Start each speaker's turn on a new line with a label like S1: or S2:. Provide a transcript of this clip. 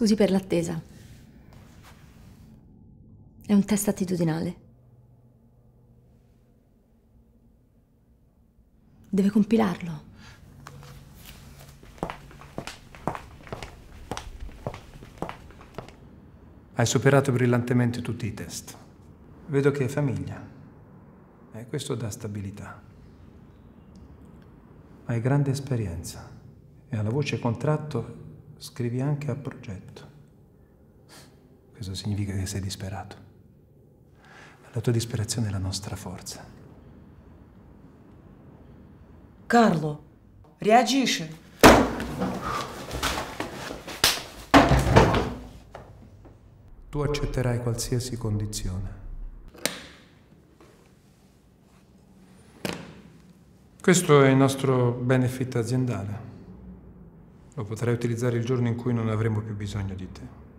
S1: Scusi per l'attesa. È un test attitudinale. Deve compilarlo.
S2: Hai superato brillantemente tutti i test. Vedo che hai famiglia. E questo dà stabilità. Hai grande esperienza e alla voce contratto scrivi anche a progetto. Questo significa che sei disperato. La tua disperazione è la nostra forza.
S3: Carlo, reagisci.
S2: Tu accetterai qualsiasi condizione. Questo è il nostro benefit aziendale. Lo potrai utilizzare il giorno in cui non avremo più bisogno di te.